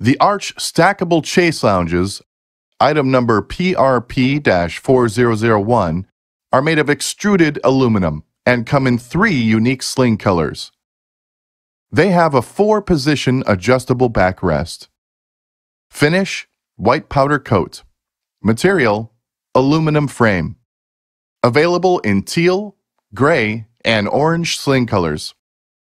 The Arch Stackable Chaise Lounges, item number PRP 4001, are made of extruded aluminum and come in three unique sling colors. They have a four position adjustable backrest. Finish white powder coat. Material aluminum frame. Available in teal, gray, and orange sling colors.